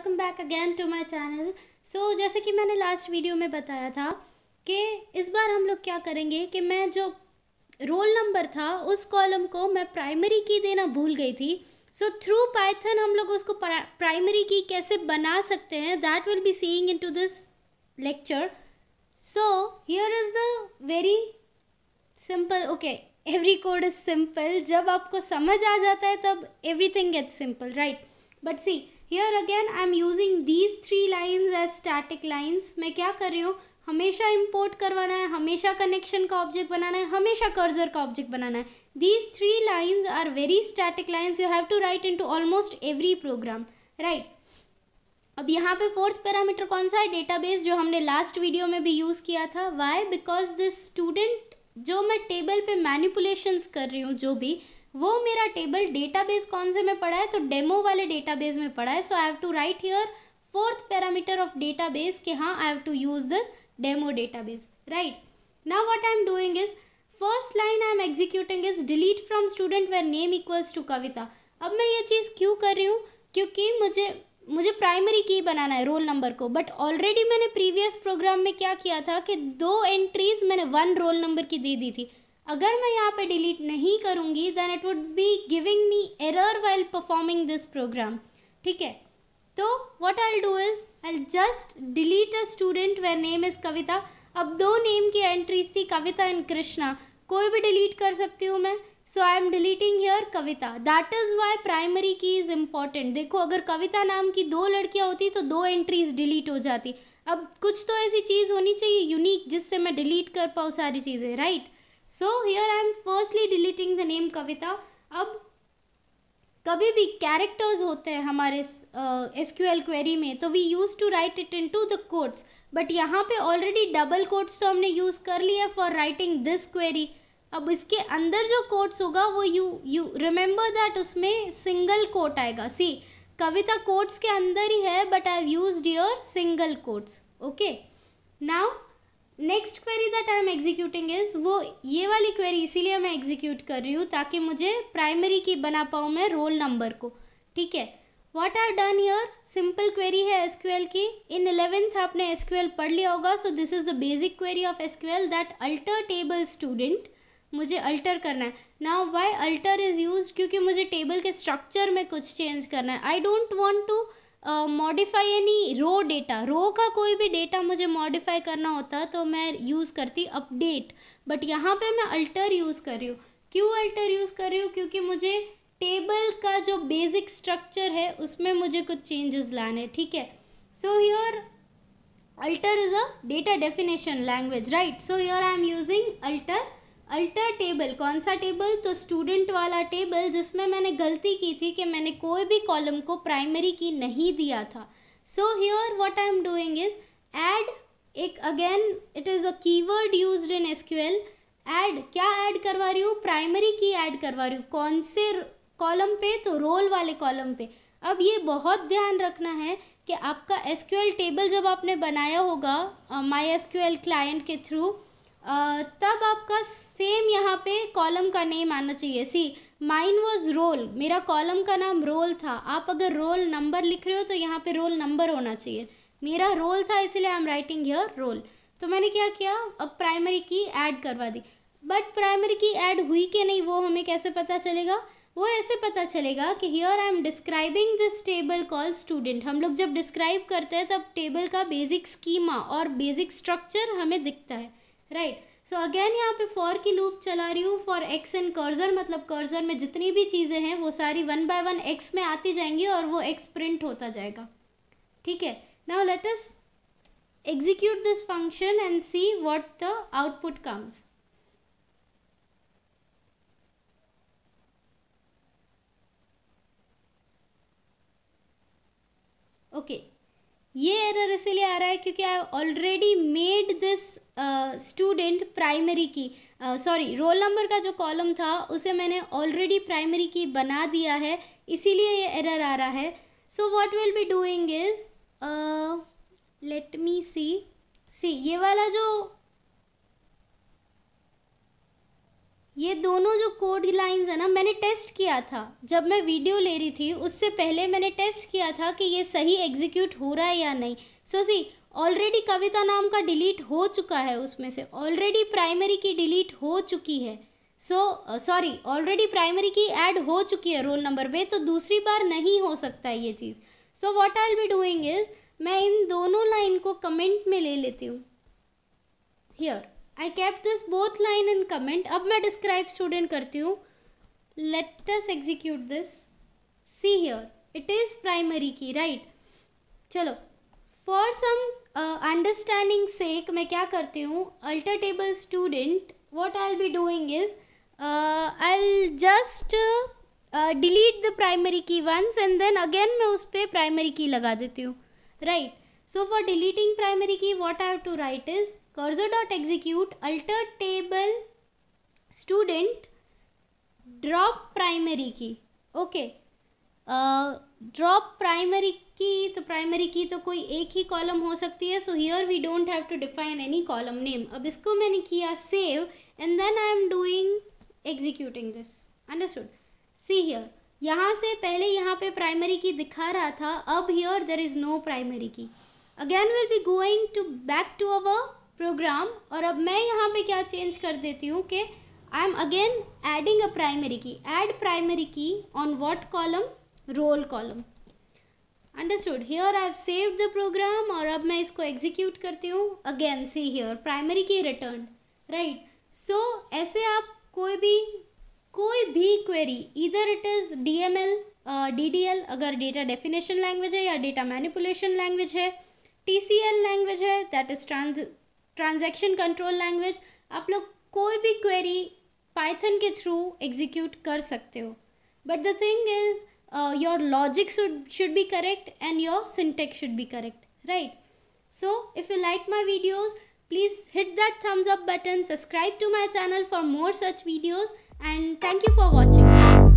Welcome back again to my channel so जैसे कि मैंने लास्ट वीडियो में बताया था कि इस बार हम लोग क्या करेंगे कि मैं जो रोल नंबर था, उस कॉलम को मैं प्राइमरी की देना भूल गई थी। सो थ्रू पाइथन हम लोग उसको प्राइमरी की कैसे बना सकते हैं that will be seeing into this lecture so here is the very simple okay every code is simple जब आपको समझ आ जाता है, तब everything get simple right but see here again I am using these three lines as static lines मैं क्या कर रही हूँ? हमेशा इंपोर्ट करवाना है, हमेशा कनेक्शन का ऑब्जेक्ट बनाना है, हमेशा कर्जर का ऑब्जेक्ट बनाना है. These three lines are very static lines you have to write into almost every program right अब यहाँ पे फोर्थ पैरामीटर कौन सा है? डेटाबेस जो हमने लास्ट वीडियो में भी यूज़ किया था. वाई बिकॉज़ दिस स्टूडेंट जो मैं टेबल पे मैनिपुलेशंस कर रही हूँ, जो भी वो मेरा टेबल डेटाबेस कौन से में पड़ा है? तो डेमो वाले डेटाबेस में पड़ा है। So I have to write here fourth parameter of database कि हाँ I have to use this demo database right now what I am doing is first line I am executing is delete from student where name equals to Kavita अब मैं ये चीज़ क्यों कर रही हूँ? क्योंकि मुझे मुझे प्राइमरी की बनाना है रोल नंबर को। बट ऑलरेडी मैंने प्रीवियस प्रोग्राम में क्या किया था कि दो एंट्रीज मैंने वन रोल नंबर की दे दी थी। अगर मैं यहाँ पे डिलीट नहीं करूँगी then it would be giving me error while performing this program ठीक है? तो what I do is I just delete a student where name is Kavita अब दो नेम की एंट्रीज थी कविता एंड कृष्णा कोई भी डिलीट कर सकती हूँ मैं. So I am deleting here Kavita that is why primary key is important देखो, अगर कविता नाम की दो लड़कियाँ होती तो दो एंट्रीज डिलीट हो जाती. अब कुछ तो ऐसी चीज़ होनी चाहिए यूनिक जिससे मैं डिलीट कर पाऊँ सारी चीज़ें right right? So here I am firstly deleting the name Kavita अब कभी भी कैरेक्टर्स होते हैं हमारे एस क्यू एल क्वेरी में तो we use to write it into the quotes but यहाँ पे ऑलरेडी डबल कोट्स तो हमने यूज़ कर लिया फॉर राइटिंग दिस क्वेरी अब इसके अंदर जो कोट्स होगा वो यू यू रिमेंबर दैट उसमें सिंगल कोट आएगा. सी कविता कोट्स के अंदर ही है but I use your single quotes okay now next query that I am executing is वो ये वाली क्वेरी इसीलिए मैं एग्जीक्यूट कर रही हूँ ताकि मुझे प्राइमरी की बना पाऊँ मैं रोल नंबर को। ठीक है? What are done your simple query है एस की। इन एलेवेंथ आपने एस पढ़ लिया होगा so this is the basic query of S that alter table student मुझे अल्टर करना है। Now why alter is use क्योंकि मुझे टेबल के स्ट्रक्चर में कुछ चेंज करना है। I don't want to modify यानी रो डेटा रो का कोई भी डेटा मुझे मॉडिफाई करना होता तो मैं यूज़ करती अपडेट बट यहाँ पे मैं अल्टर यूज़ कर रही हूँ. क्यों अल्टर यूज़ कर रही हूँ? क्योंकि मुझे टेबल का जो बेसिक स्ट्रक्चर है, उसमें मुझे कुछ चेंजेस लाने ठीक है? So here alter is a data definition language right so here I am using alter alter table कौन सा टेबल? तो स्टूडेंट वाला टेबल जिसमें मैंने गलती की थी कि मैंने कोई भी कॉलम को प्राइमरी की नहीं दिया था। So here what I am doing is add एक again it is a keyword used in SQL add क्या ऐड करवा रही हूँ? प्राइमरी की ऐड करवा रही हूँ। कौन से कॉलम पे? तो रोल वाले कॉलम पे। अब ये बहुत ध्यान रखना है कि आपका एसक्यूएल टेबल जब आपने बनाया होगा माई एसक्यूएल क्लाइंट के थ्रू uh, तब यहाँ पे कॉलम का नेम आना चाहिए। सी माइन वॉज़ रोल मेरा कॉलम का नाम रोल था। आप अगर रोल नंबर लिख रहे हो तो यहाँ पे रोल नंबर होना चाहिए। मेरा रोल था, इसलिए I am writing your roll तो मैंने क्या किया? अब प्राइमरी की ऐड करवा दी। बट प्राइमरी की ऐड हुई कि नहीं, वो हमें कैसे पता चलेगा? वो ऐसे पता चलेगा कि here I am describing this table call student हम लोग जब डिस्क्राइब करते हैं, तब टेबल का बेसिक स्कीमा और बेसिक स्ट्रक्चर हमें दिखता है। राइट सो अगेन यहाँ पे फॉर की लूप चला रही हूँ फॉर एक्स एंड कर्जर मतलब कर्जर में जितनी भी चीज़ें हैं, वो सारी वन बाय वन एक्स में आती जाएँगी और वो एक्स प्रिंट होता जाएगा। ठीक है? Now let us execute this function and see what the output comes okay okay. ये एरर इसीलिए आ रहा है क्योंकि I already made this student primary key sorry roll number का जो कॉलम था, उसे मैंने ऑलरेडी प्राइमरी की बना दिया है, इसीलिए ये एरर आ रहा है। So what will be doing is let me see see ये वाला जो ये दोनों जो कोड लाइंस है ना, मैंने टेस्ट किया था। जब मैं वीडियो ले रही थी, उससे पहले मैंने टेस्ट किया था कि ये सही एग्जीक्यूट हो रहा है या नहीं। सो सी ऑलरेडी कविता नाम का डिलीट हो चुका है उसमें से। ऑलरेडी प्राइमरी की डिलीट हो चुकी है। So sorry already primary key add हो चुकी है रोल नंबर पे तो दूसरी बार नहीं हो सकता है ये चीज़। So what I be doing is मैं इन दोनों लाइन को कमेंट में ले लेती हूँ। Here I cap this both line in comment अब मैं डिस्क्राइब स्टूडेंट करती हूँ. Let us execute this see here it is primary key right चलो. फॉर सम अंडरस्टैंडिंग सेक मैं क्या करती हूँ? Alter table student what I be doing is I just delete the primary key once and then again मैं उस पर primary key लगा देती हूँ. Right so for deleting primary key what I have to write is cursor dot execute alter table student drop primary key okay drop primary key तो primary key तो कोई एक ही कॉलम हो सकती है so here we don't have to define any column name अब इसको मैंने किया save and then I am doing executing this understood see here यहाँ से पहले यहाँ पे प्राइमरी की दिखा रहा था, अब here there is no primary key. Again will be going to back to our program और अब मैं यहाँ पे क्या चेंज कर देती हूँ कि I am again adding a primary key add primary key on what column roll column understood here I have save the program और अब मैं इसको एग्जीक्यूट करती हूँ. Again see here primary key return right सो ऐसे आप कोई भी कोई भी क्वेरी इधर it is D M L D D L अगर डेटा डेफिनेशन लैंग्वेज है या डेटा मैनिपुलेशन लैंग्वेज है टी सी एल लैंग्वेज है that is trans transaction control language, आप लोग कोई भी क्वेरी पाइथन के थ्रू एग्जीक्यूट कर सकते हो। But the thing is your logic should be correct and your syntax should be correct right so if you like my videos please hit that thumbs up button subscribe to my channel for more such videos and thank you for watching